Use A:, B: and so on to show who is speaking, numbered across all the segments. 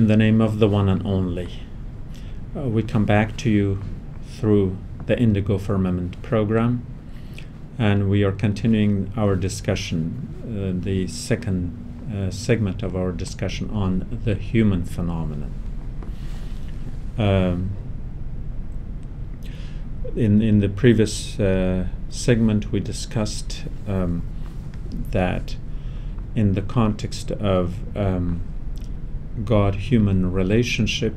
A: In the name of the one and only, uh, we come back to you through the Indigo Firmament program, and we are continuing our discussion, uh, the second uh, segment of our discussion on the human phenomenon. Um, in in the previous uh, segment, we discussed um, that in the context of um, God human relationship,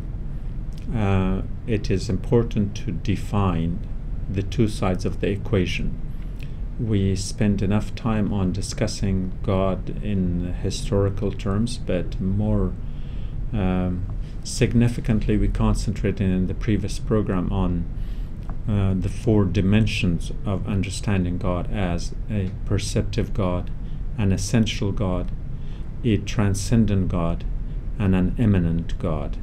A: uh, it is important to define the two sides of the equation. We spend enough time on discussing God in historical terms, but more um, significantly, we concentrated in the previous program on uh, the four dimensions of understanding God as a perceptive God, an essential God, a transcendent God, and an immanent God.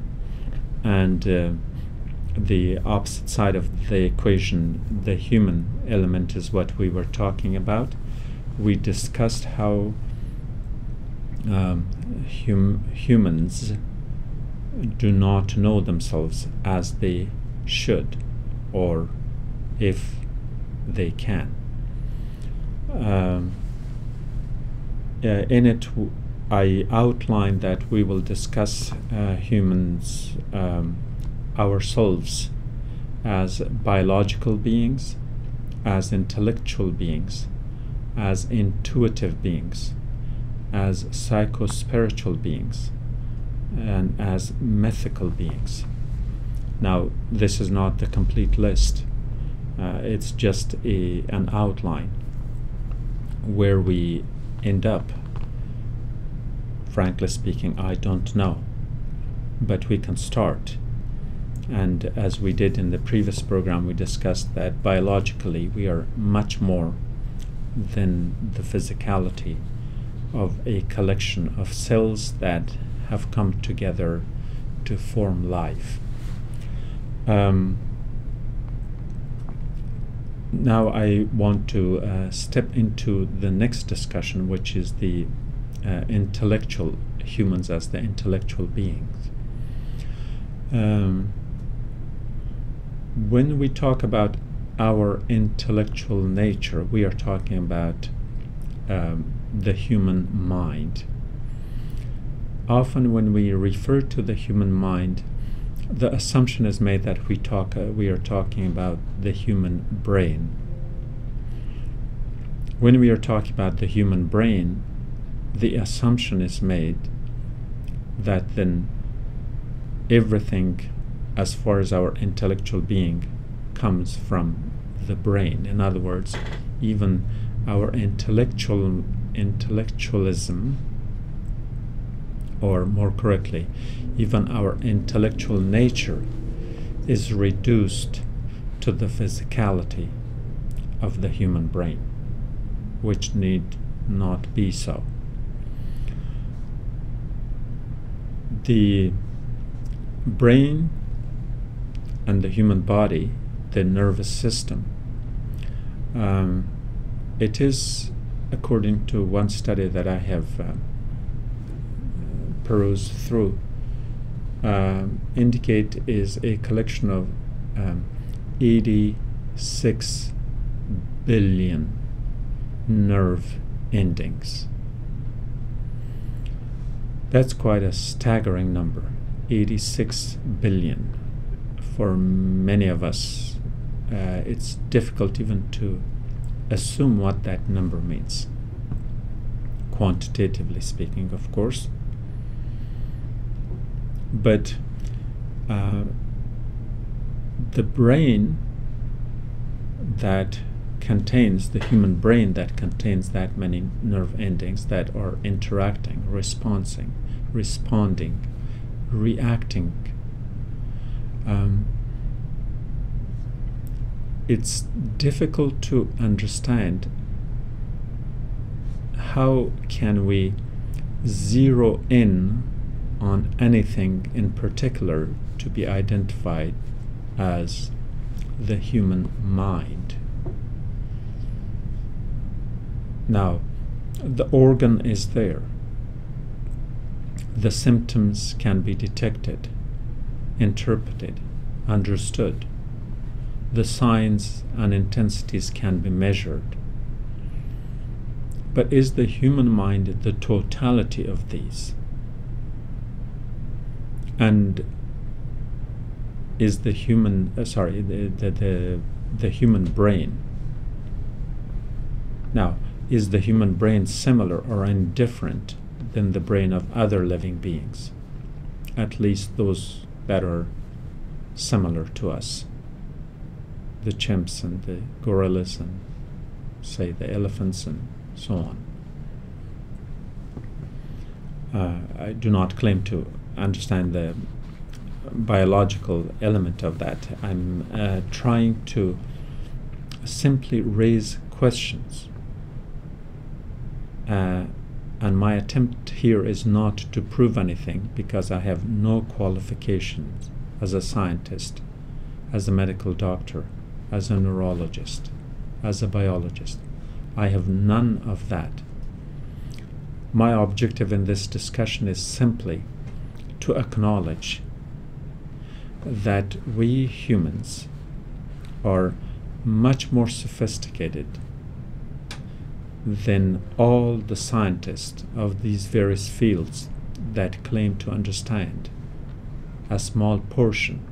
A: And uh, the opposite side of the equation, the human element, is what we were talking about. We discussed how um, hum- humans do not know themselves as they should or if they can. Um, uh, in it, I outlined that we will discuss uh, humans, um, ourselves, as biological beings, as intellectual beings, as intuitive beings, as psycho-spiritual beings, and as mythical beings. Now, this is not the complete list. Uh, it's just a, an outline where we end up frankly speaking, I don't know. But we can start. And as we did in the previous program, we discussed that biologically we are much more than the physicality of a collection of cells that have come together to form life. Um, now I want to uh, step into the next discussion, which is the uh, intellectual humans as the intellectual beings. Um, when we talk about our intellectual nature, we are talking about um, the human mind. Often, when we refer to the human mind, the assumption is made that we talk uh, we are talking about the human brain. When we are talking about the human brain, the assumption is made that then everything as far as our intellectual being comes from the brain. In other words even our intellectual intellectualism or more correctly even our intellectual nature is reduced to the physicality of the human brain which need not be so the brain and the human body, the nervous system, um, it is, according to one study that I have uh, perused through, uh, indicate is a collection of um, 86 billion nerve endings. That's quite a staggering number 86 billion. For many of us, uh, it's difficult even to assume what that number means, quantitatively speaking, of course. But uh, the brain that contains the human brain that contains that many nerve endings that are interacting, responding, responding, reacting. Um, it's difficult to understand how can we zero in on anything in particular to be identified as the human mind. Now, the organ is there the symptoms can be detected, interpreted, understood. The signs and intensities can be measured. But is the human mind the totality of these? And is the human, uh, sorry, the, the, the, the human brain. Now, is the human brain similar or indifferent than the brain of other living beings? At least those that are similar to us the chimps and the gorillas and say the elephants and so on. Uh, I do not claim to understand the biological element of that. I'm uh, trying to simply raise questions. Uh, and my attempt here is not to prove anything because I have no qualifications as a scientist, as a medical doctor, as a neurologist, as a biologist. I have none of that. My objective in this discussion is simply to acknowledge that we humans are much more sophisticated than all the scientists of these various fields that claim to understand a small portion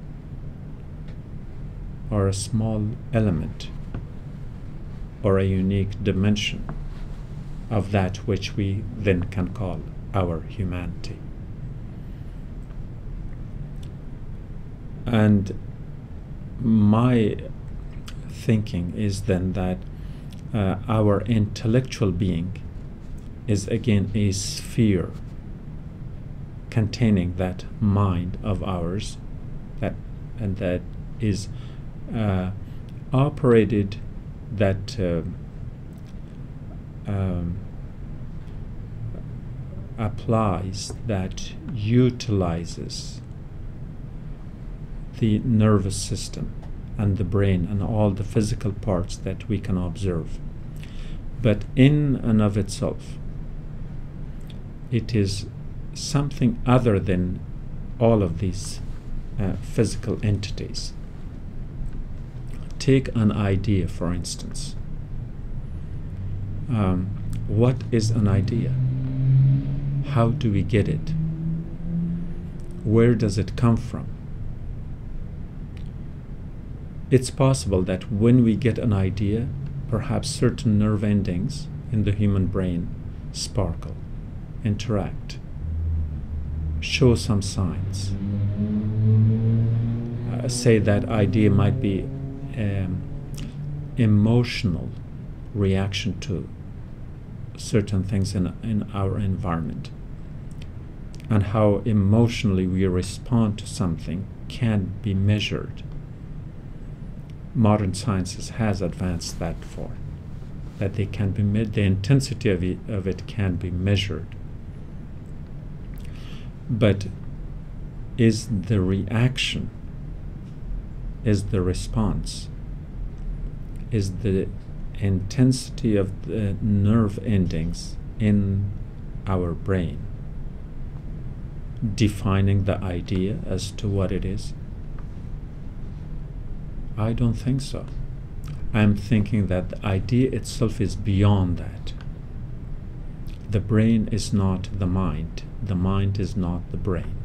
A: or a small element or a unique dimension of that which we then can call our humanity. And my thinking is then that uh, our intellectual being is again a sphere containing that mind of ours that and that is uh, operated that uh, um, applies that utilizes the nervous system and the brain and all the physical parts that we can observe. But in and of itself, it is something other than all of these uh, physical entities. Take an idea, for instance. Um, what is an idea? How do we get it? Where does it come from? It's possible that when we get an idea, perhaps certain nerve endings in the human brain sparkle, interact, show some signs. Uh, say that idea might be um, emotional reaction to certain things in, in our environment and how emotionally we respond to something can be measured modern sciences has advanced that far that they can be me- the intensity of it, of it can be measured. But is the reaction is the response is the intensity of the nerve endings in our brain defining the idea as to what it is I don't think so. I'm thinking that the idea itself is beyond that. The brain is not the mind, the mind is not the brain.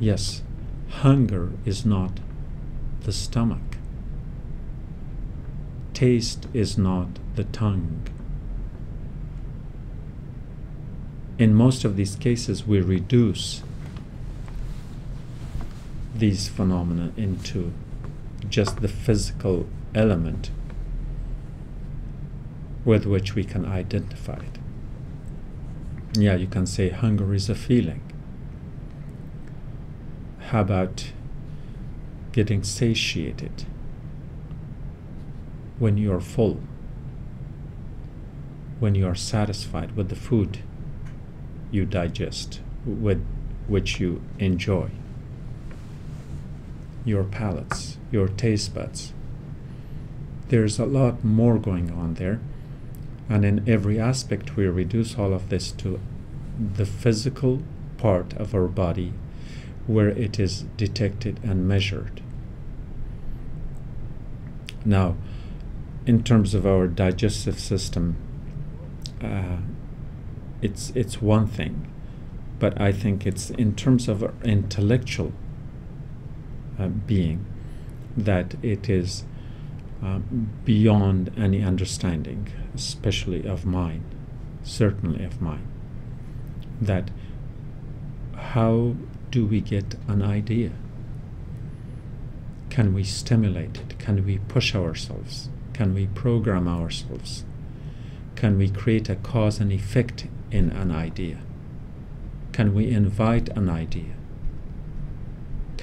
A: Yes, hunger is not the stomach. Taste is not the tongue. In most of these cases, we reduce these phenomena into just the physical element with which we can identify it. Yeah, you can say hunger is a feeling. How about getting satiated when you are full, when you are satisfied with the food you digest, with which you enjoy? Your palates, your taste buds. There's a lot more going on there. And in every aspect, we reduce all of this to the physical part of our body where it is detected and measured. Now, in terms of our digestive system, uh, it's it's one thing, but I think it's in terms of intellectual uh, being that it is uh, beyond any understanding, especially of mine, certainly of mine. That how do we get an idea? Can we stimulate it? Can we push ourselves? Can we program ourselves? Can we create a cause and effect in an idea? Can we invite an idea?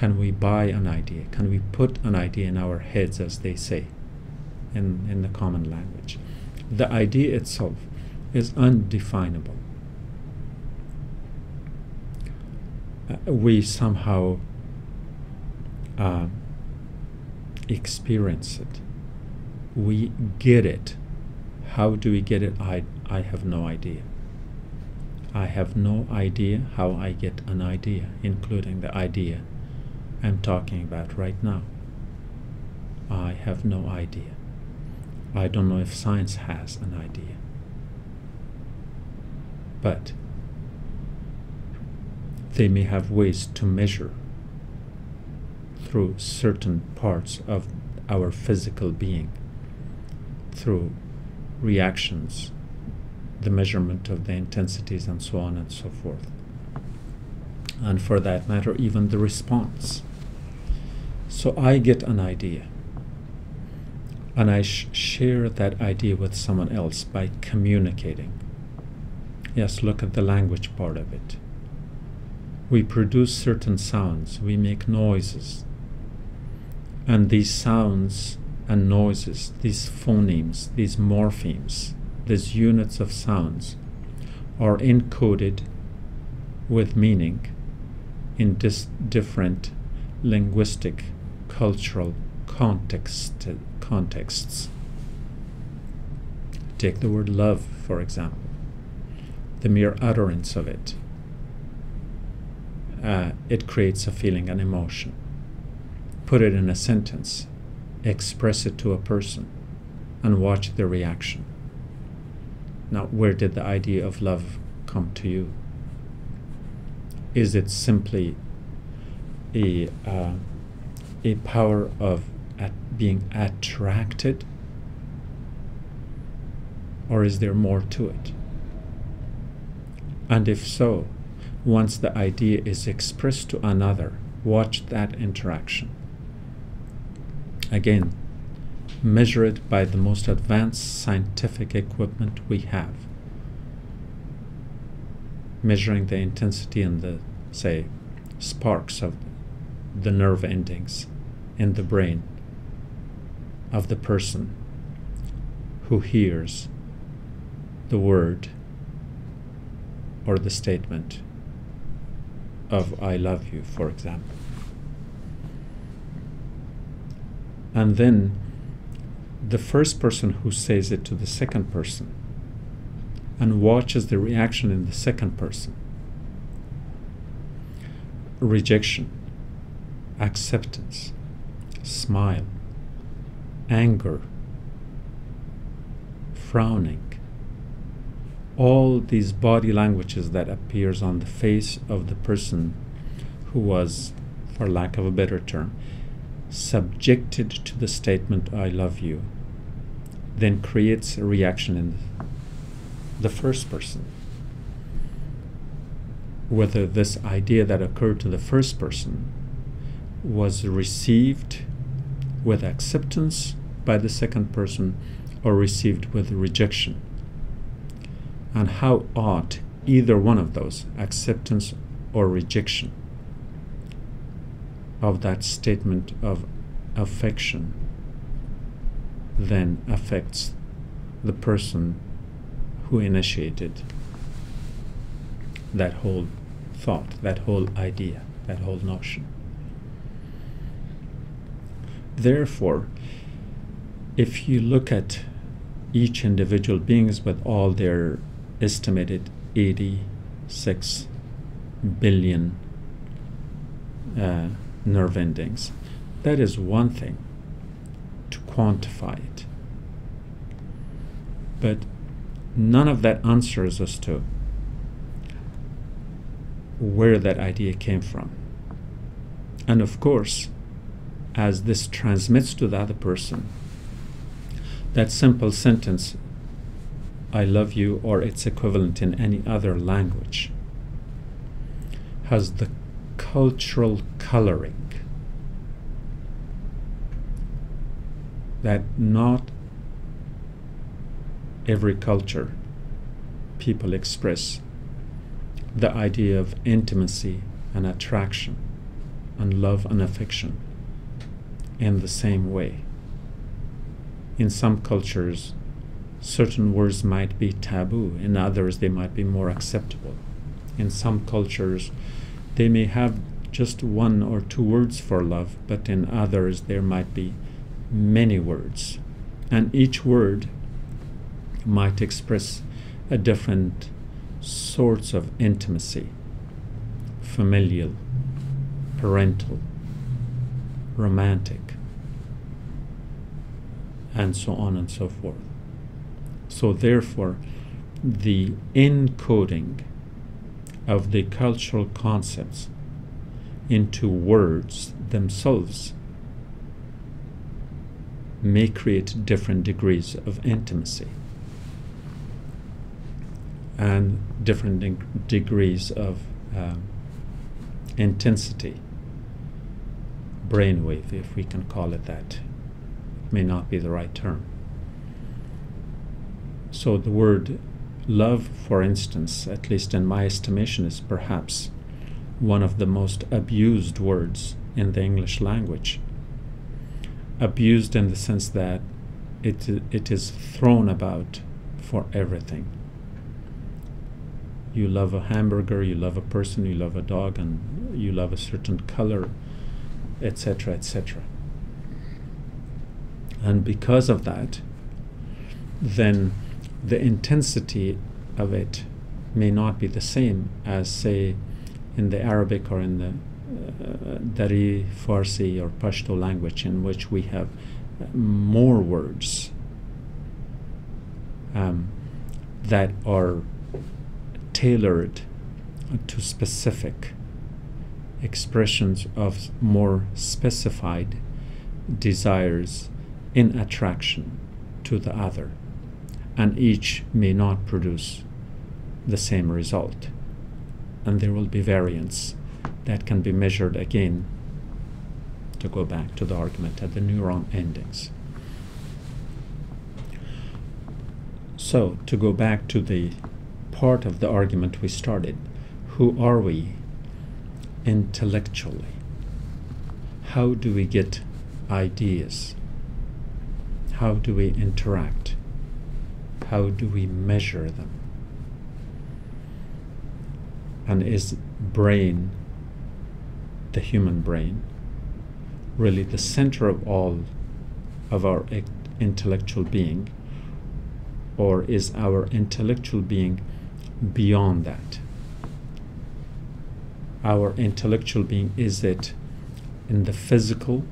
A: Can we buy an idea? Can we put an idea in our heads, as they say in, in the common language? The idea itself is undefinable. Uh, we somehow uh, experience it. We get it. How do we get it? I, I have no idea. I have no idea how I get an idea, including the idea I'm talking about right now. I have no idea. I don't know if science has an idea. But they may have ways to measure through certain parts of our physical being, through reactions, the measurement of the intensities, and so on and so forth. And for that matter, even the response. So I get an idea. And I sh- share that idea with someone else by communicating. Yes, look at the language part of it. We produce certain sounds, we make noises. And these sounds and noises, these phonemes, these morphemes, these units of sounds, are encoded with meaning in dis- different linguistic cultural context, contexts. Take the word love, for example. The mere utterance of it, uh, it creates a feeling, an emotion. Put it in a sentence, express it to a person, and watch the reaction. Now, where did the idea of love come to you? Is it simply a uh, a power of at being attracted? Or is there more to it? And if so, once the idea is expressed to another, watch that interaction. Again, measure it by the most advanced scientific equipment we have. Measuring the intensity and the, say, sparks of the nerve endings in the brain of the person who hears the word or the statement of I love you, for example. And then the first person who says it to the second person and watches the reaction in the second person rejection acceptance, smile, anger, frowning, all these body languages that appears on the face of the person who was, for lack of a better term, subjected to the statement I love you, then creates a reaction in the first person. Whether this idea that occurred to the first person was received with acceptance by the second person or received with rejection. And how ought either one of those, acceptance or rejection, of that statement of affection then affects the person who initiated that whole thought, that whole idea, that whole notion. Therefore, if you look at each individual beings with all their estimated 86 billion uh, nerve endings. That is one thing to quantify it. But none of that answers us to where that idea came from. And of course, as this transmits to the other person, that simple sentence, I love you, or its equivalent in any other language, has the cultural coloring that not every culture people express the idea of intimacy and attraction and love and affection in the same way. In some cultures, certain words might be taboo, in others, they might be more acceptable. In some cultures, they may have just one or two words for love, but in others, there might be many words. And each word might express a different sorts of intimacy familial, parental, romantic, and so on and so forth. So, therefore, the encoding of the cultural concepts into words themselves may create different degrees of intimacy and different de- degrees of um, intensity, brainwave, if we can call it that. May not be the right term. So the word love, for instance, at least in my estimation, is perhaps one of the most abused words in the English language. Abused in the sense that it, it is thrown about for everything you love a hamburger, you love a person, you love a dog, and you love a certain color, etc., etc. And because of that, then the intensity of it may not be the same as, say, in the Arabic or in the uh, Dari, Farsi, or Pashto language, in which we have more words um, that are tailored to specific expressions of more specified desires in attraction to the other, and each may not produce the same result. And there will be variance that can be measured again to go back to the argument at the neuron endings. So, to go back to the part of the argument we started. Who are we intellectually? How do we get ideas? How do we interact? How do we measure them? And is brain, the human brain, really the center of all of our intellectual being? Or is our intellectual being beyond that. Our intellectual being is it in the physical,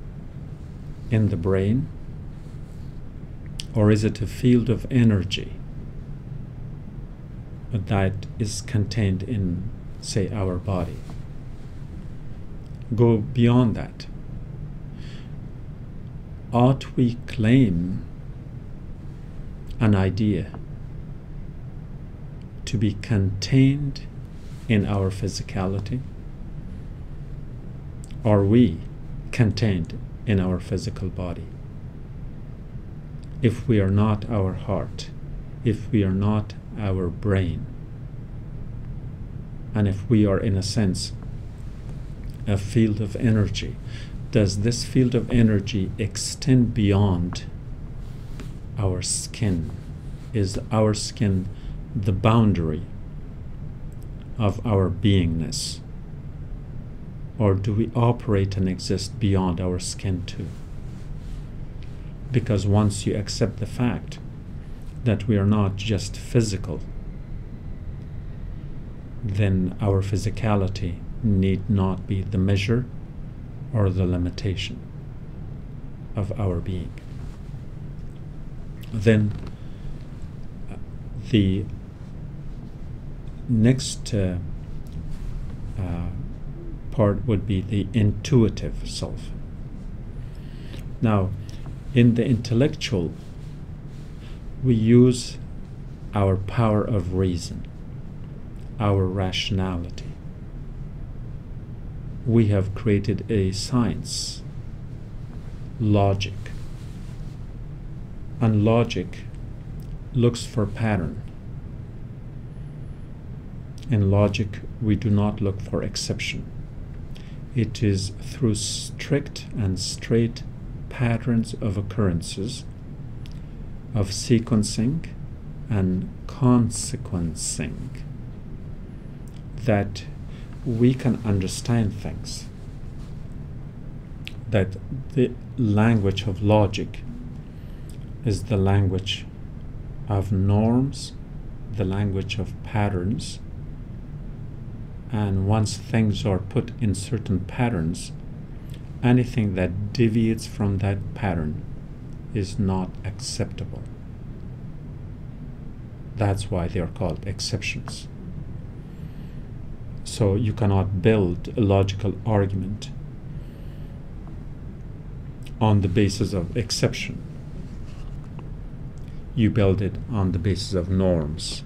A: in the brain, or is it a field of energy that is contained in, say, our body? Go beyond that. Ought we claim an idea to be contained in our physicality? Are we contained in our physical body? If we are not our heart, if we are not our brain, and if we are, in a sense, a field of energy, does this field of energy extend beyond our skin? Is our skin the boundary of our beingness? Or do we operate and exist beyond our skin too? Because once you accept the fact that we are not just physical, then our physicality need not be the measure or the limitation of our being. Then the next uh, uh, part would be the intuitive self. Now, in the intellectual, we use our power of reason, our rationality. We have created a science, logic. And logic looks for pattern. In logic, we do not look for exception. It is through strict and straight patterns of occurrences, of sequencing and consequencing, that we can understand things. That the language of logic is the language of norms, the language of patterns, and once things are put in certain patterns, anything that deviates from that pattern is not acceptable. That's why they are called exceptions. So you cannot build a logical argument on the basis of exception. You build it on the basis of norms.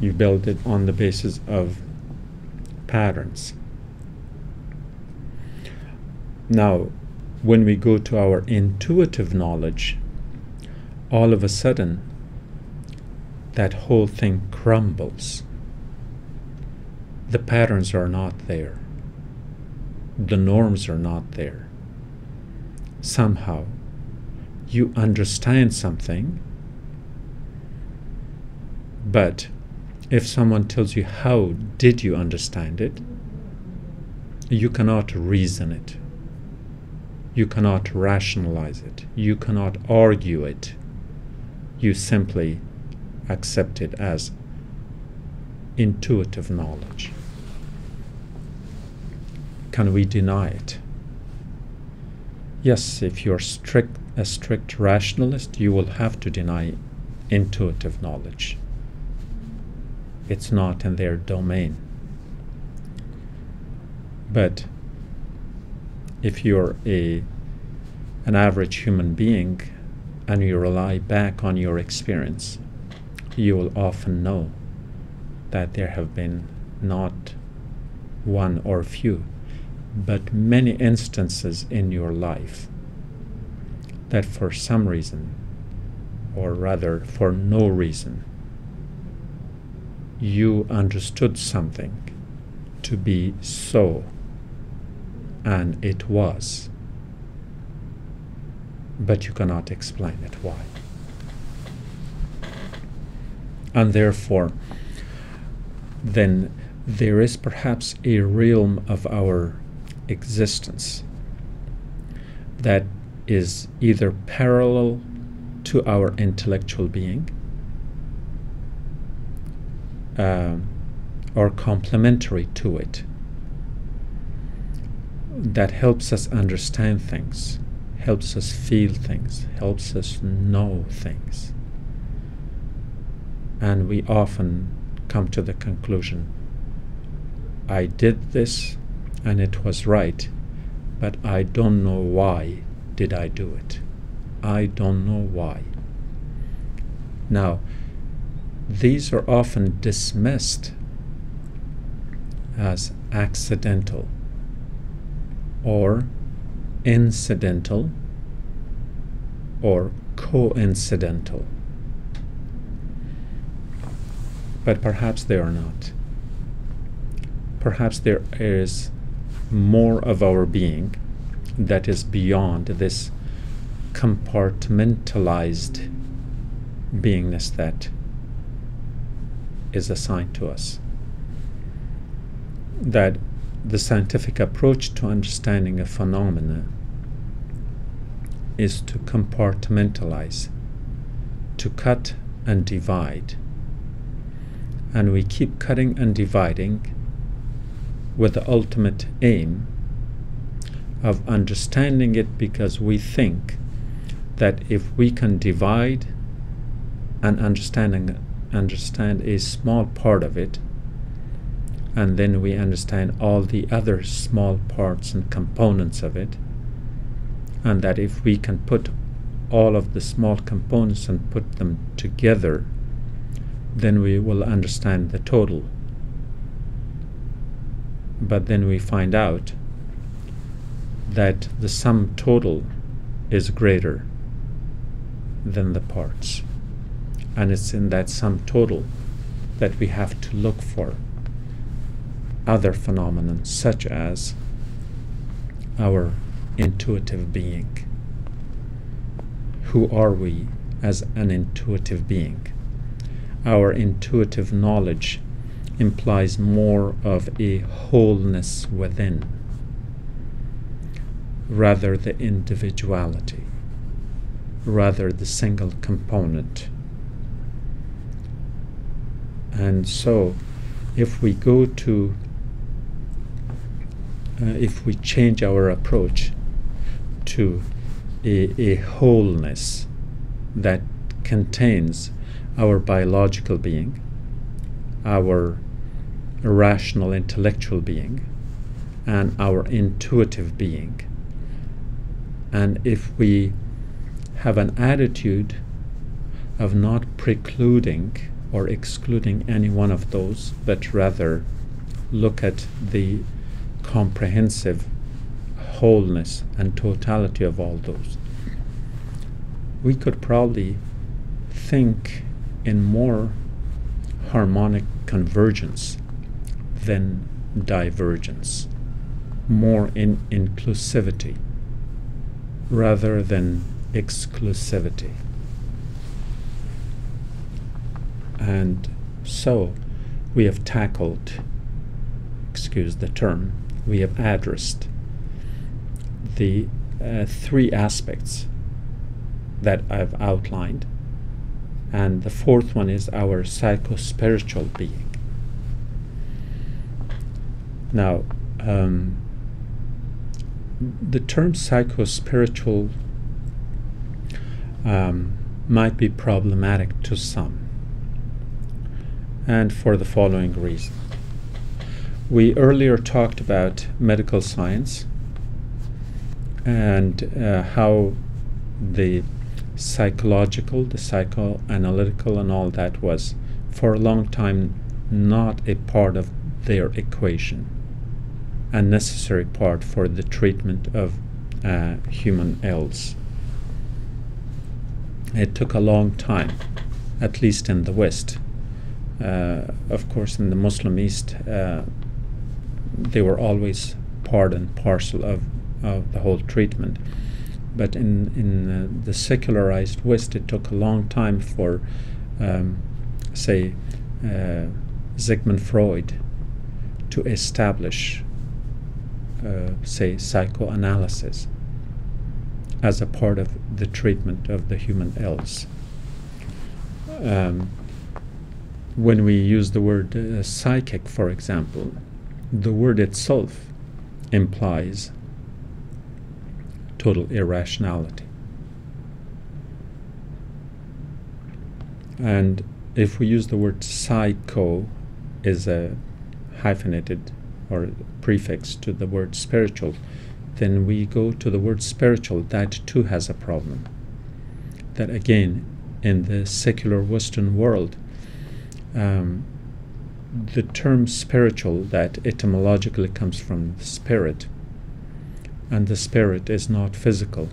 A: You build it on the basis of patterns. Now, when we go to our intuitive knowledge, all of a sudden, that whole thing crumbles. The patterns are not there. The norms are not there. Somehow, you understand something, but if someone tells you how did you understand it, you cannot reason it. You cannot rationalize it. You cannot argue it. You simply accept it as intuitive knowledge. Can we deny it? Yes, if you're strict, a strict rationalist, you will have to deny intuitive knowledge. It's not in their domain. But if you're a an average human being and you rely back on your experience, you will often know that there have been not one or few, but many instances in your life that for some reason, or rather for no reason, you understood something to be so and it was. But you cannot explain it why. And therefore, then there is perhaps a realm of our existence that is either parallel to our intellectual being uh, or complementary to it that helps us understand things, helps us feel things, helps us know things. And we often come to the conclusion I did this and it was right, but I don't know why did I do it. I don't know why. Now, these are often dismissed as accidental or incidental or coincidental. But perhaps they are not. Perhaps there is more of our being that is beyond this compartmentalized beingness that is assigned to us. That the scientific approach to understanding a phenomena is to compartmentalize to cut and divide. And we keep cutting and dividing with the ultimate aim of understanding it because we think that if we can divide and understanding understand a small part of it and then we understand all the other small parts and components of it and that if we can put all of the small components and put them together then we will understand the total but then we find out that the sum total is greater than the parts. And it's in that sum total that we have to look for other phenomena such as our intuitive being. Who are we as an intuitive being? Our intuitive knowledge implies more of a wholeness within rather the individuality rather the single component and so if we go to Uh, if we change our approach to a, a wholeness that contains our biological being our rational intellectual being and our intuitive being. And if we have an attitude of not precluding or excluding any one of those, but rather look at the comprehensive wholeness and totality of all those, we could probably think in more harmonic convergence than divergence, more in inclusivity rather than exclusivity. And so we have tackled, excuse the term, we have addressed the uh, three aspects that I've outlined. And the fourth one is our psycho-spiritual being. Now, um, the term psycho-spiritual um, might be problematic to some, and for the following reason. We earlier talked about medical science and uh, how the psychological, the psychoanalytical, and all that was for a long time not a part of their equation, a necessary part for the treatment of uh, human ills. It took a long time, at least in the West. Uh, of course, in the Muslim East, uh, they were always part and parcel of, of the whole treatment. But in, in uh, the secularized West, it took a long time for, um, say, uh, Sigmund Freud to establish, uh, say, psychoanalysis as a part of the treatment of the human ills. Um, when we use the word uh, psychic, for example, the word itself implies total irrationality. And if we use the word psycho as a hyphenated or prefix to the word spiritual, then we go to the word spiritual. That too has a problem. That again, in the secular Western world, um, the term spiritual that etymologically comes from spirit. And the spirit is not physical.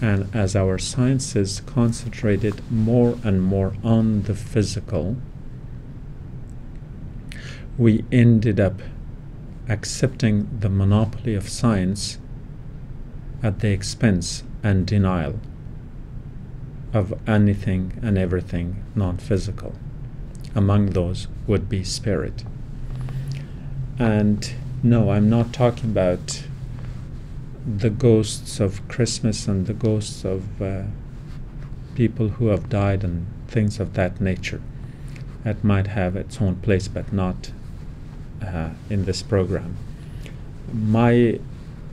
A: And as our sciences concentrated more and more on the physical we ended up accepting the monopoly of science at the expense and denial of anything and everything non physical among those would be spirit. And no, I'm not talking about the ghosts of Christmas and the ghosts of uh, people who have died and things of that nature. That might have its own place, but not uh, in this program. My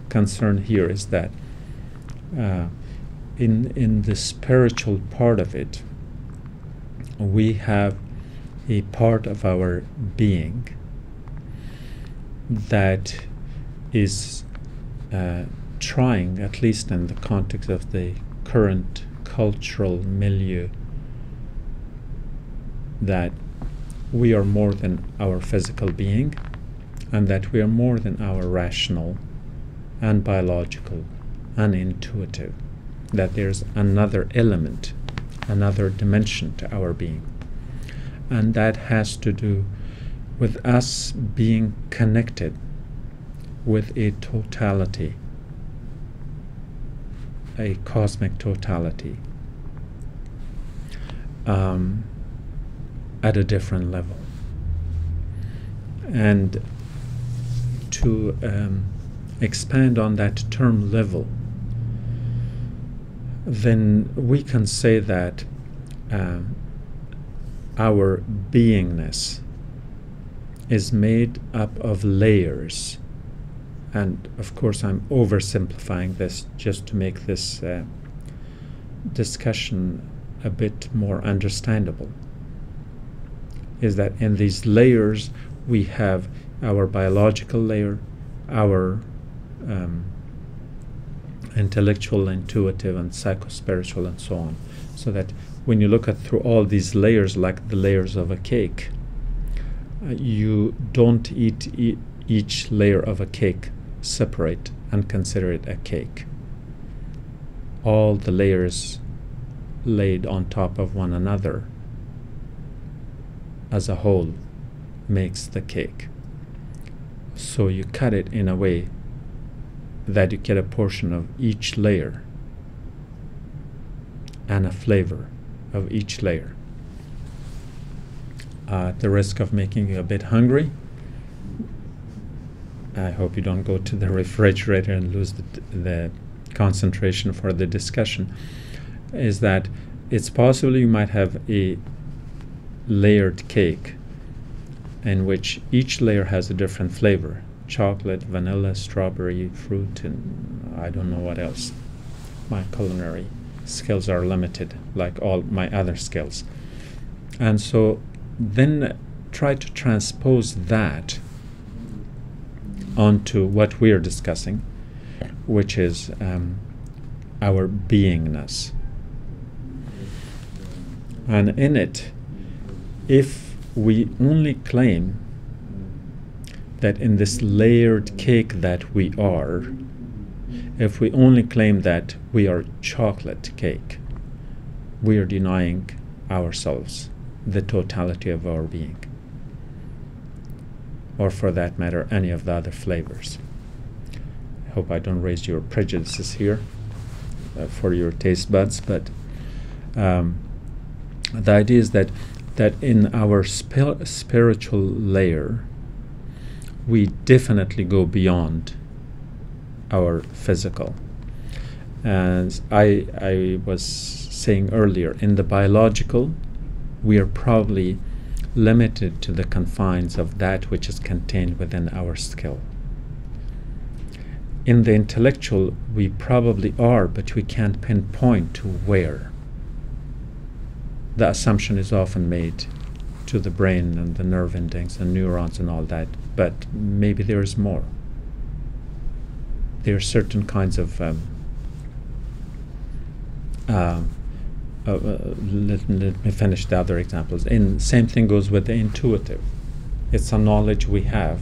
A: concern here is that uh, in in the spiritual part of it, we have a part of our being that is uh, trying, at least in the context of the current cultural milieu, that we are more than our physical being and that we are more than our rational and biological and intuitive, that there's another element, another dimension to our being. And that has to do with us being connected with a totality, a cosmic totality, um, at a different level. And to um, expand on that term level, then we can say that um, our beingness is made up of layers. And of course, I'm oversimplifying this just to make this uh, discussion a bit more understandable. Is that in these layers we have our biological layer, our um, intellectual, intuitive, and psychospiritual, and so on. So that when you look at through all these layers, like the layers of a cake, uh, you don't eat e each layer of a cake separate and consider it a cake. All the layers laid on top of one another as a whole makes the cake. So you cut it in a way that you get a portion of each layer and a flavor of each layer uh, at the risk of making you a bit hungry. I hope you don't go to the refrigerator and lose the, the concentration for the discussion. Is that it's possible you might have a layered cake in which each layer has a different flavor chocolate, vanilla, strawberry, fruit, and I don't know what else. My culinary skills are limited, like all my other skills. And so then try to transpose that onto what we are discussing, which is um, our beingness. And in it, if we only claim that in this layered cake that we are, if we only claim that we are chocolate cake, we are denying ourselves the totality of our being. Or for that matter, any of the other flavors. I hope I don't raise your prejudices here uh, for your taste buds, but um, the idea is that that in our spi spiritual layer, we definitely go beyond our physical. As I, I was saying earlier, in the biological, we are probably limited to the confines of that which is contained within our skill. In the intellectual, we probably are, but we can't pinpoint to where. The assumption is often made to the brain and the nerve endings and neurons and all that, but maybe there is more. There are certain kinds of um, uh, uh, uh, let, let, me finish the other examples. And same thing goes with the intuitive. It's a knowledge we have,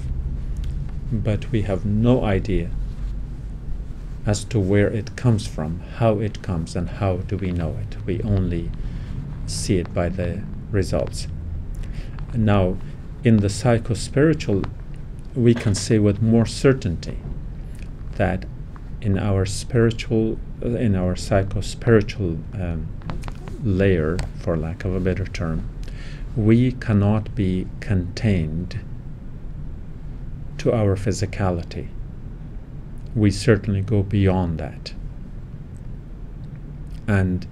A: but we have no idea as to where it comes from, how it comes, and how do we know it. We only see it by the results. Now, in the psycho-spiritual, we can say with more certainty that in our spiritual, in our psycho-spiritual um, layer, for lack of a better term, we cannot be contained to our physicality. We certainly go beyond that. And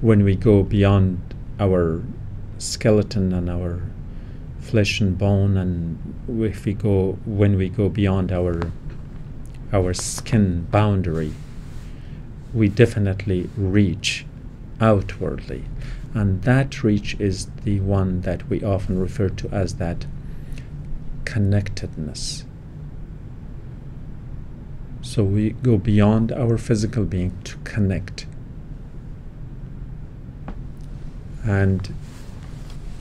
A: when we go beyond our skeleton and our flesh and bone, and if we go when we go beyond our our skin boundary, we definitely reach outwardly. And that reach is the one that we often refer to as that connectedness. So we go beyond our physical being to connect. And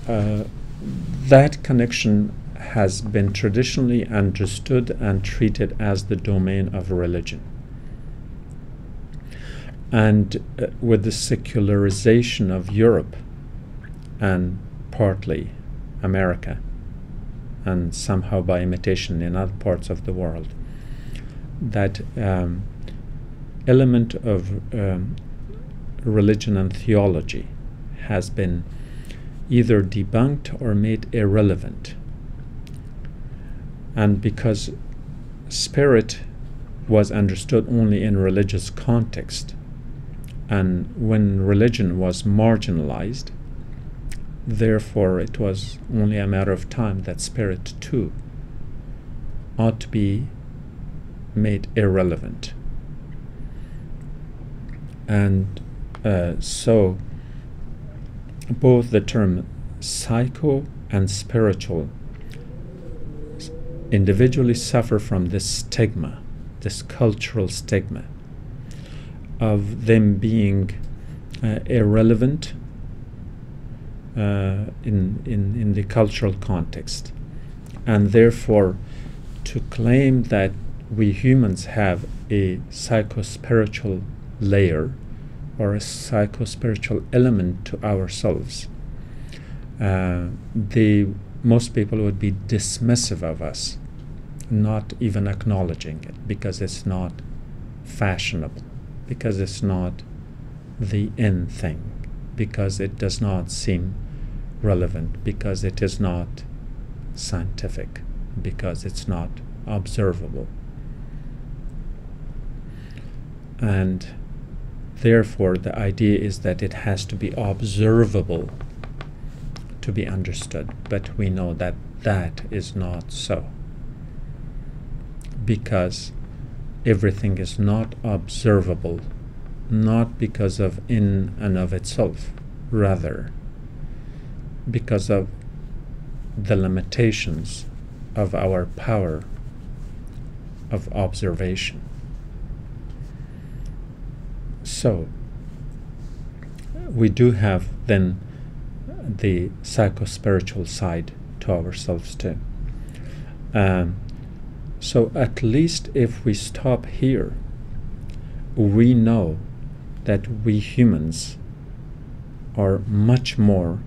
A: uh, that connection has been traditionally understood and treated as the domain of religion. And uh, with the secularization of Europe and partly America, and somehow by imitation in other parts of the world, that um, element of um, religion and theology has been either debunked or made irrelevant. And because spirit was understood only in religious context, and when religion was marginalized, therefore it was only a matter of time that spirit too ought to be made irrelevant. And uh, so both the term psycho and spiritual individually suffer from this stigma, this cultural stigma of them being uh, irrelevant uh, in, in, in the cultural context. And therefore, to claim that we humans have a psychospiritual layer or a psychospiritual element to ourselves, uh, the most people would be dismissive of us, not even acknowledging it because it's not fashionable, because it's not the in thing, because it does not seem relevant, because it is not scientific, because it's not observable. And therefore, the idea is that it has to be observable to be understood. But we know that that is not so. Because everything is not observable, not because of in and of itself, rather because of the limitations of our power of observation. So, we do have then the psycho-spiritual side to ourselves too. Um, so at least if we stop here, we know that we humans are much more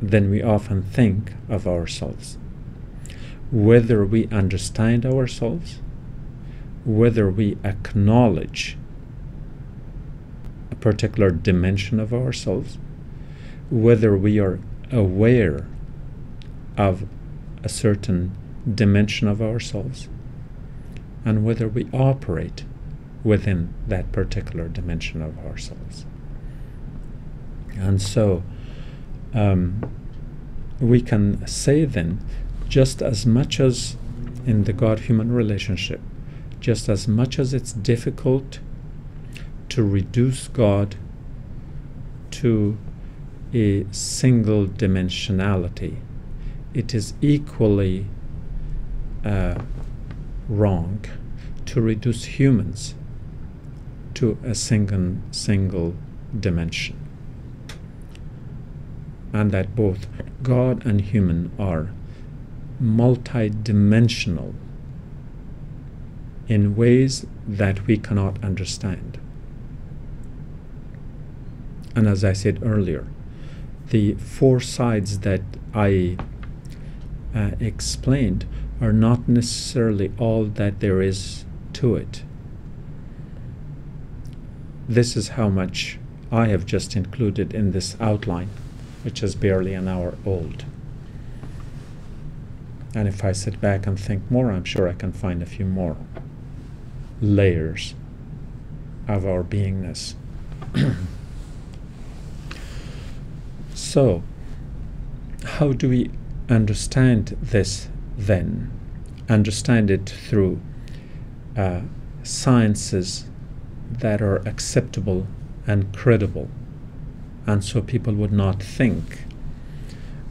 A: than we often think of ourselves. Whether we understand ourselves, whether we acknowledge a particular dimension of ourselves, whether we are aware of a certain dimension of ourselves, and whether we operate within that particular dimension of ourselves. And so um, we can say then, just as much as in the God human relationship, just as much as it's difficult to reduce God to a single dimensionality, it is equally uh, wrong to reduce humans to a single single dimension and that both God and human are multidimensional in ways that we cannot understand. And as I said earlier, the four sides that I uh, explained are not necessarily all that there is to it. This is how much I have just included in this outline which is barely an hour old. And if I sit back and think more, I'm sure I can find a few more layers of our beingness. So, how do we understand this then? Understand it through uh, sciences that are acceptable and credible. And so people would not think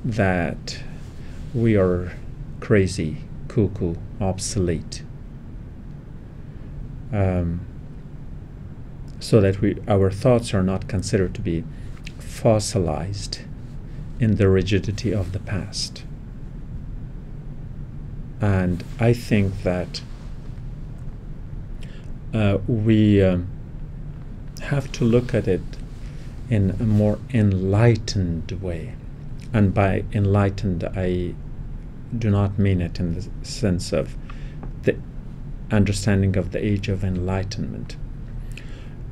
A: that we are crazy, cuckoo, obsolete. Um, so that we, our thoughts are not considered to be fossilized in the rigidity of the past. And I think that uh, we um, have to look at it in a more enlightened way. And by enlightened, I do not mean it in the sense of the understanding of the age of enlightenment.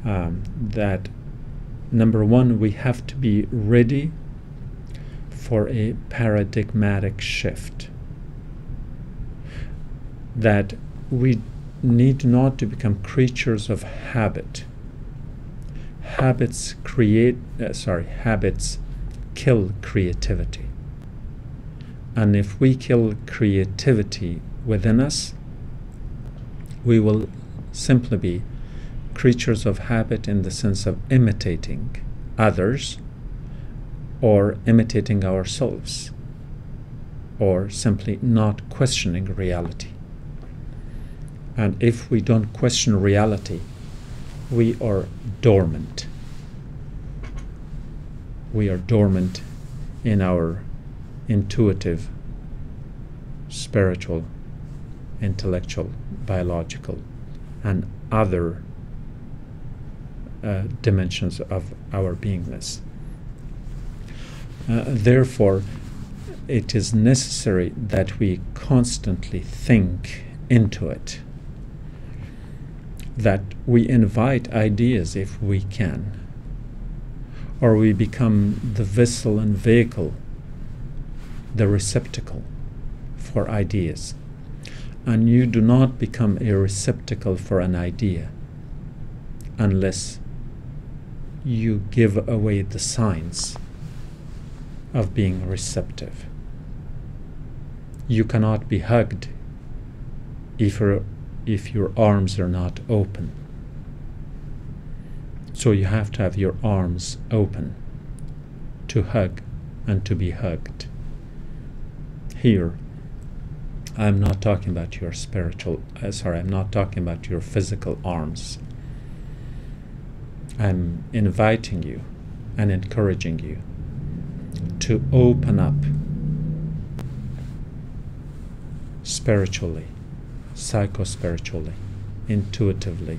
A: Um, that number one, we have to be ready for a paradigmatic shift. That we need not to become creatures of habit. Habits create, uh, sorry, habits kill creativity. And if we kill creativity within us, we will simply be creatures of habit in the sense of imitating others or imitating ourselves or simply not questioning reality. And if we don't question reality, we are dormant. We are dormant in our intuitive, spiritual, intellectual, biological, and other uh, dimensions of our beingness. Uh, therefore, it is necessary that we constantly think into it that we invite ideas if we can, or we become the vessel and vehicle, the receptacle for ideas. And you do not become a receptacle for an idea unless you give away the signs of being receptive. You cannot be hugged if you're if your arms are not open. So you have to have your arms open to hug and to be hugged. Here, I'm not talking about your spiritual, uh, sorry, I'm not talking about your physical arms. I'm inviting you and encouraging you to open up spiritually psychospiritually, intuitively,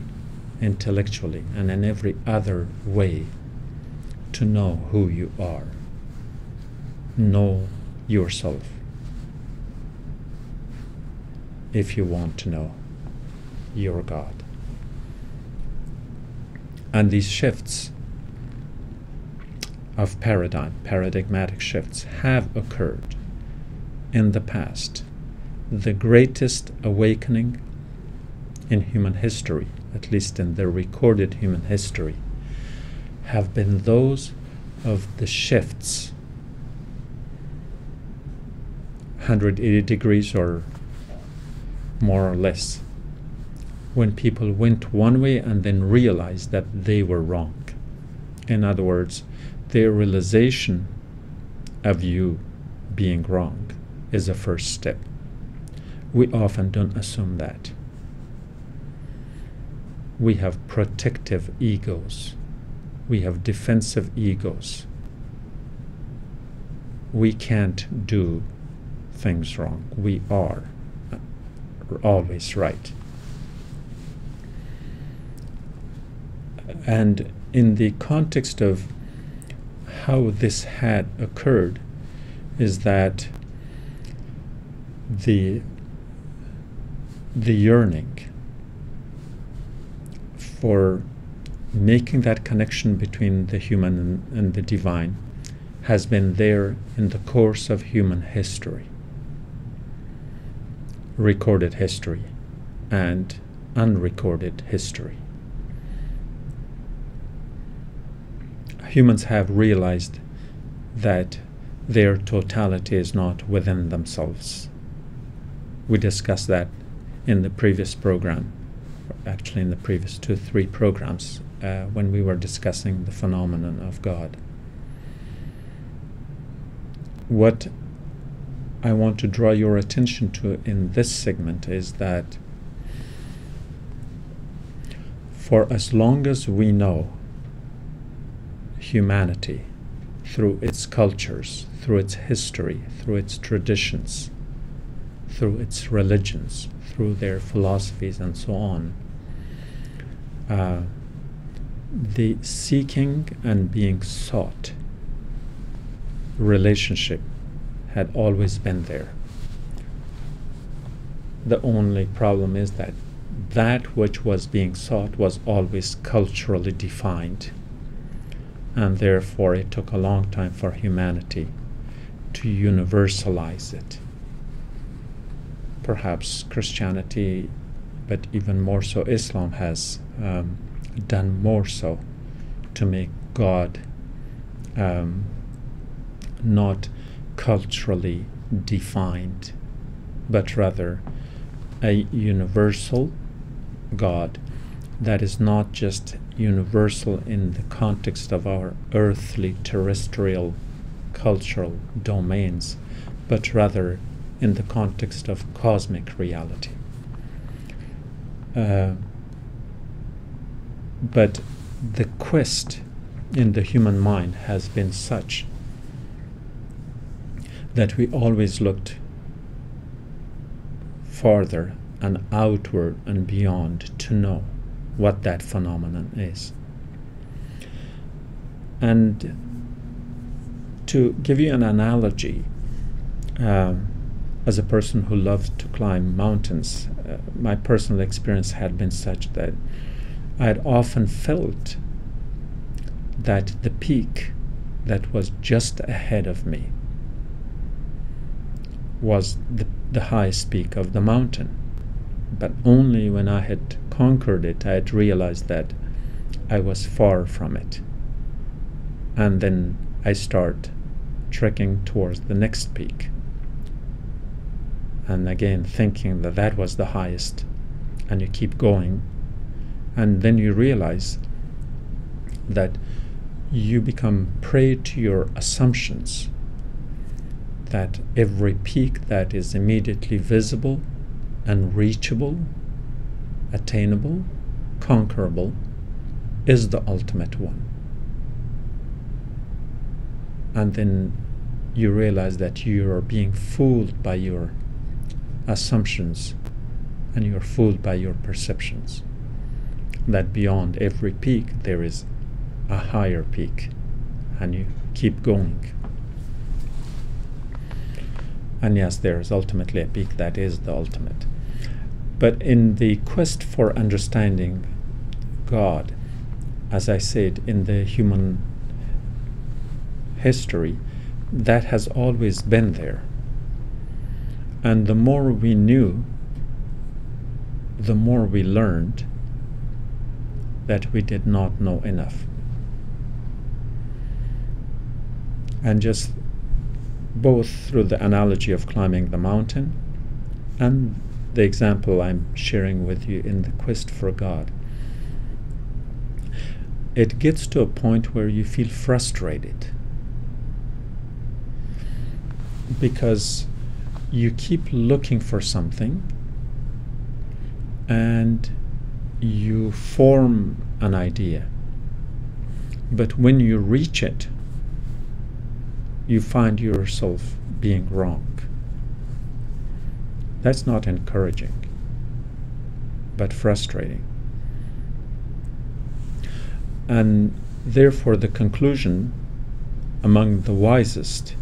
A: intellectually, and in every other way to know who you are. Know yourself if you want to know your God. And these shifts of paradigm, paradigmatic shifts, have occurred in the past. The greatest awakening in human history, at least in the recorded human history, have been those of the shifts. 180 degrees or more or less when people went one way and then realized that they were wrong. In other words, their realization of you being wrong is a first step we often don't assume that. We have protective egos. We have defensive egos. We can't do things wrong. We are always right. And in the context of how this had occurred, is that the the yearning for making that connection between the human and, and, the divine has been there in the course of human history, recorded history, and unrecorded history. Humans have realized that their totality is not within themselves. We discussed that in the previous program, actually, in the previous two, three programs, uh, when we were discussing the phenomenon of God. What I want to draw your attention to in this segment is that for as long as we know humanity through its cultures, through its history, through its traditions, through its religions, through their philosophies, and so on, uh, the seeking and being sought relationship had always been there. The only problem is that that which was being sought was always culturally defined, and therefore it took a long time for humanity to universalize it. Perhaps Christianity, but even more so, Islam has um, done more so to make God um, not culturally defined, but rather a universal God that is not just universal in the context of our earthly terrestrial cultural domains, but rather in the context of cosmic reality. Uh, but the quest in the human mind has been such that we always looked farther and outward and beyond to know what that phenomenon is. And to give you an analogy, um, as a person who loved to climb mountains, uh, my personal experience had been such that I had often felt that the peak that was just ahead of me was the, the highest peak of the mountain. But only when I had conquered it, I had realized that I was far from it. And then I start trekking towards the next peak. And again, thinking that that was the highest. And you keep going. And then you realize that you become prey to your assumptions that every peak that is immediately visible and reachable, attainable, conquerable, is the ultimate one. And then you realize that you are being fooled by your assumptions and you're fooled by your perceptions. That beyond every peak there is a higher peak, and you keep going. And yes, there is ultimately a peak that is the ultimate. But in the quest for understanding God, as I said, in the human history, that has always been there. And the more we knew, the more we learned that we did not know enough. And just both through the analogy of climbing the mountain and the example I'm sharing with you in the quest for God. It gets to a point where you feel frustrated because you keep looking for something and you form an idea. But when you reach it, you find yourself being wrong. That's not encouraging, but frustrating. And therefore, the conclusion among the wisest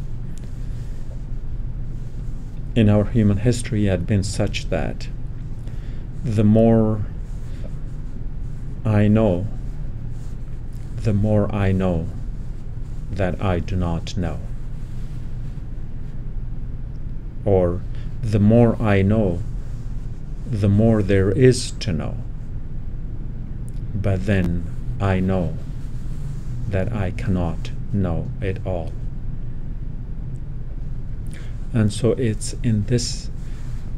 A: in our human history had been such that the more I know, the more I know that I do not know or the more I know, the more there is to know. But then I know that I cannot know it all. And so it's in this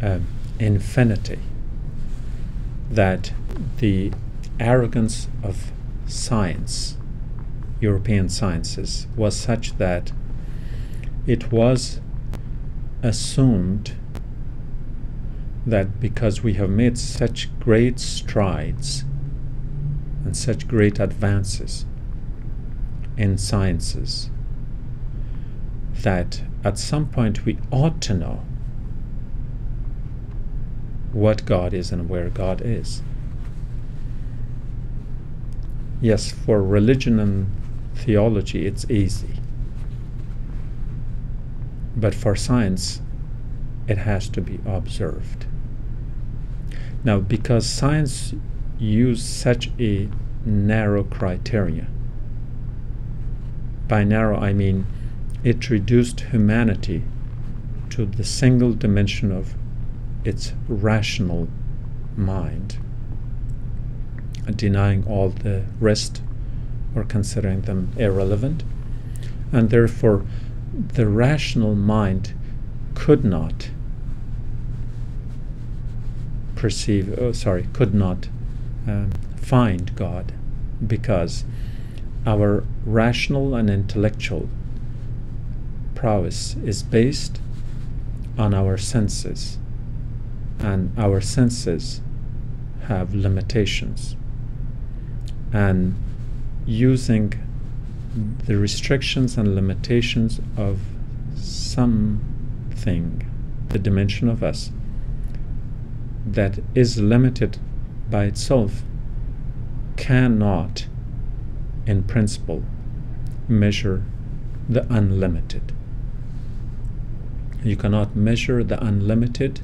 A: uh, infinity that the arrogance of science, European sciences, was such that it was assumed that because we have made such great strides and such great advances in sciences, that at some point we ought to know what God is and where God is. Yes, for religion and theology it's easy. But for science, it has to be observed. Now, because science used such a narrow criteria, by narrow I mean it reduced humanity to the single dimension of its rational mind, denying all the rest or considering them irrelevant, and therefore the rational mind could not perceive, oh, sorry, could not um, find God because our rational and intellectual prowess is based on our senses, and our senses have limitations. And using the restrictions and limitations of something, the dimension of us, that is limited by itself, cannot, in principle, measure the unlimited. You cannot measure the unlimited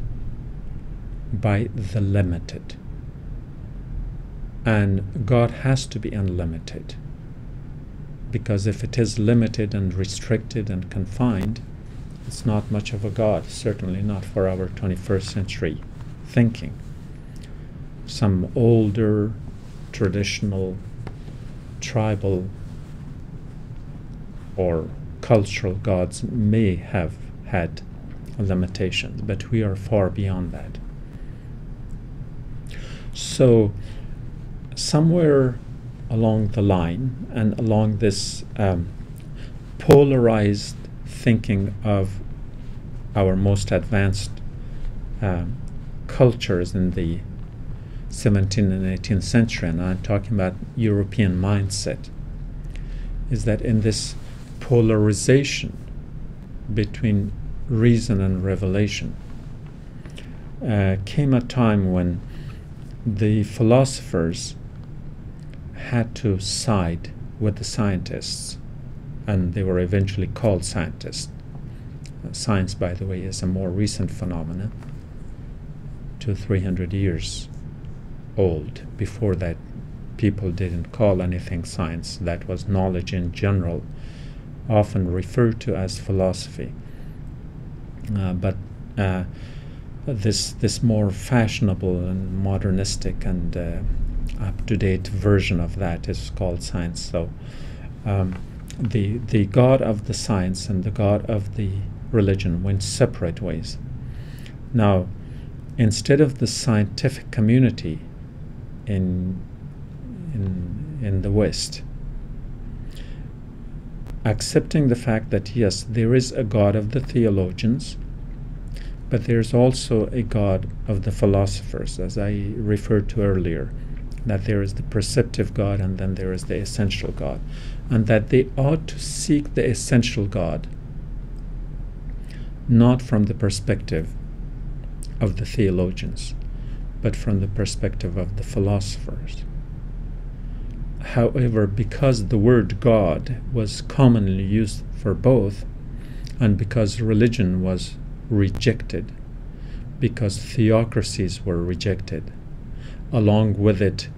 A: by the limited. And God has to be unlimited. Because if it is limited and restricted and confined, it's not much of a God, certainly not for our 21st century thinking. Some older, traditional, tribal, or cultural gods may have had limitations, but we are far beyond that. So, somewhere along the line and along this um, polarized thinking of our most advanced um, cultures in the 17th and 18th century, and I'm talking about European mindset, is that in this polarization between reason and revelation uh, came a time when the philosophers had to side with the scientists, and they were eventually called scientists. Science, by the way, is a more recent phenomenon, to 300 years old. Before that, people didn't call anything science, that was knowledge in general, often referred to as philosophy. Uh, but uh, this this more fashionable and modernistic and uh, up to date version of that is called science. So um, the the God of the science and the God of the religion went separate ways. Now, instead of the scientific community in in in the West accepting the fact that yes, there is a God of the theologians but there's also a God of the philosophers, as I referred to earlier, that there is the perceptive God and then there is the essential God, and that they ought to seek the essential God not from the perspective of the theologians, but from the perspective of the philosophers. However, because the word God was commonly used for both, and because religion was rejected because theocracies were rejected. Along with it,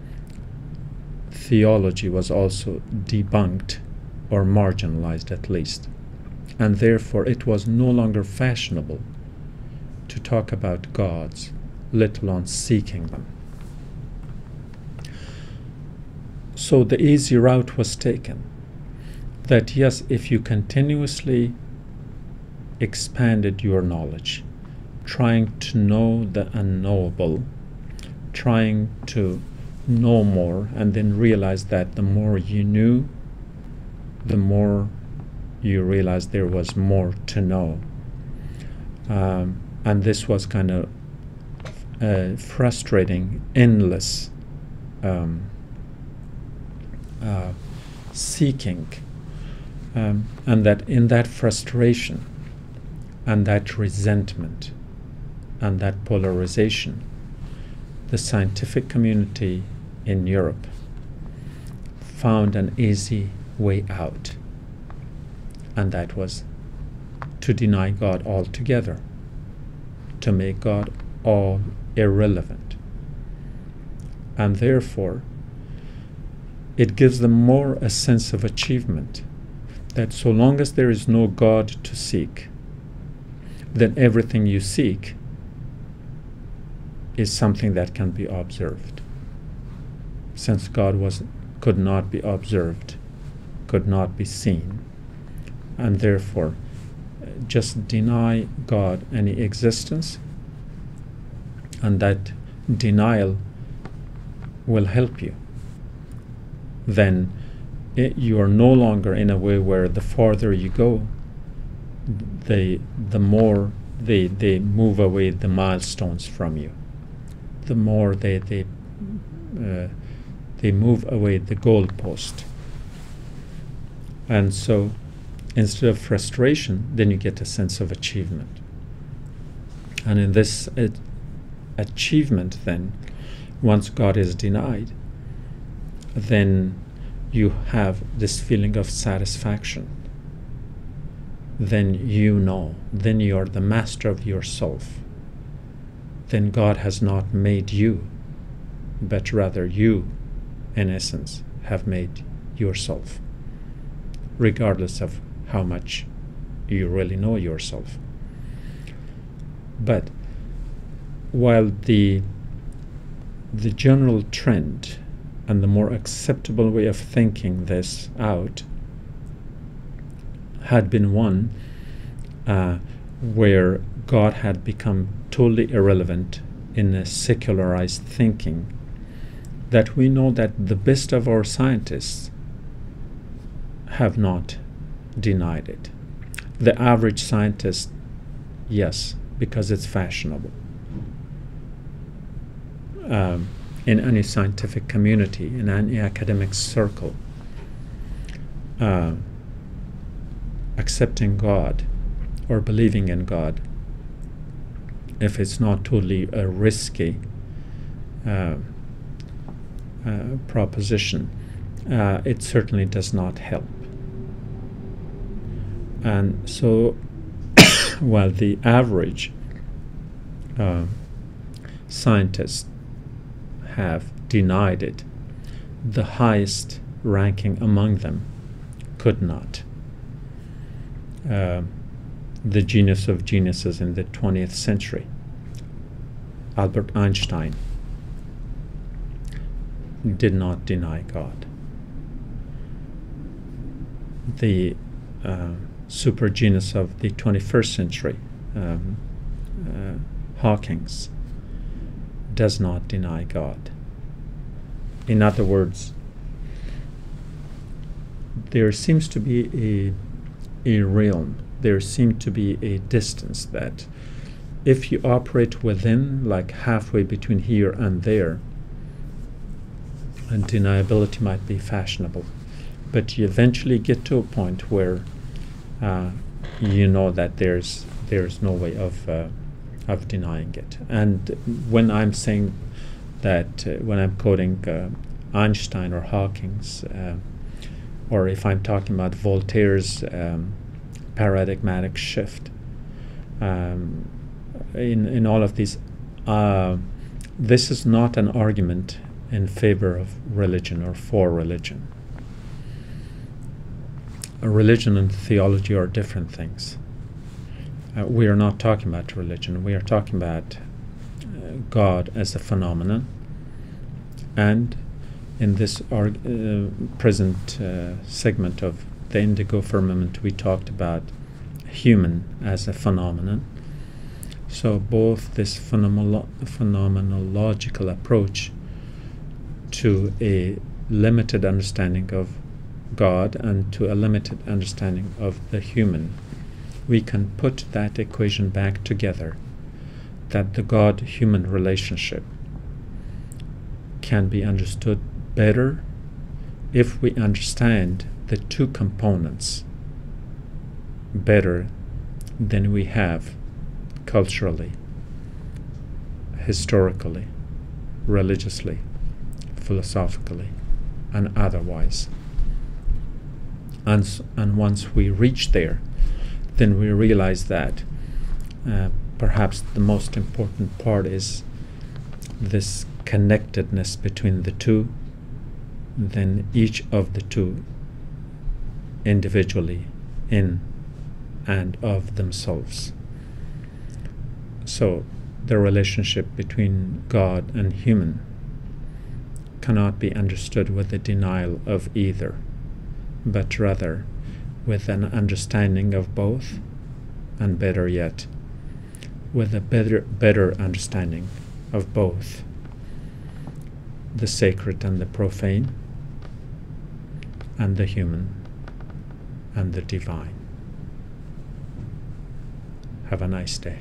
A: theology was also debunked or marginalized at least, and therefore it was no longer fashionable to talk about gods, let alone seeking them. So the easy route was taken that yes, if you continuously expanded your knowledge, trying to know the unknowable, trying to know more, and then realize that the more you knew, the more you realized there was more to know. Um, and this was kind of uh, frustrating, endless um, uh, seeking. Um, and that in that frustration and that resentment and that polarization, the scientific community in Europe found an easy way out, and that was to deny God altogether, to make God all irrelevant. And therefore, it gives them more a sense of achievement that so long as there is no God to seek, then everything you seek is something that can be observed. Since God was, could not be observed, could not be seen, and therefore just deny God any existence, and that denial will help you. Then it, you are no longer in a way where the farther you go, they, the more they, they move away the milestones from you. The more they, they, uh, they move away the goalpost. And so instead of frustration, then you get a sense of achievement. And in this uh, achievement, then, once God is denied, then you have this feeling of satisfaction. Then you know, then you are the master of yourself. Then God has not made you, but rather you, in essence, have made yourself, regardless of how much you really know yourself. But while the the general trend and the more acceptable way of thinking this out had been one uh, where God had become totally irrelevant in a secularized thinking, that we know that the best of our scientists have not denied it. The average scientist, yes, because it's fashionable. Um, in any scientific community, in any academic circle, uh, accepting God or believing in God, if it's not totally a risky uh, uh, proposition, uh, it certainly does not help. And so, while the average uh, scientist have denied it. The highest ranking among them could not. Uh, the genius of geniuses in the 20th century, Albert Einstein, did not deny God. The uh, super genius of the 21st century, um, uh, Hawking's, does not deny God. In other words, there seems to be a, a realm, there seems to be a distance that if you operate within, like halfway between here and there, and deniability might be fashionable, but you eventually get to a point where uh, you know that there's there's no way of uh, of denying it. And when I'm saying that, uh, when I'm quoting uh, Einstein or Hawking's, uh, or if I'm talking about Voltaire's um, paradigmatic shift, um, in, in all of these, uh, this is not an argument in favor of religion or for religion. Religion and theology are different things. Uh, we are not talking about religion. We are talking about uh, God as a phenomenon. And in this uh, present uh, segment of the indigo firmament, we talked about human as a phenomenon. So both this phenomenolo- phenomenological approach to a limited understanding of God and to a limited understanding of the human, we can put that equation back together that the God human relationship can be understood better if we understand the two components better than we have culturally, historically, religiously, philosophically, and otherwise. And, and once we reach there, then we realize that uh, perhaps the most important part is this connectedness between the two, then each of the two individually in and of themselves. So, the relationship between God and human cannot be understood with a denial of either, but rather with an understanding of both, and better yet, with a better, better understanding of both the sacred and the profane, and the human and the divine. Have a nice day.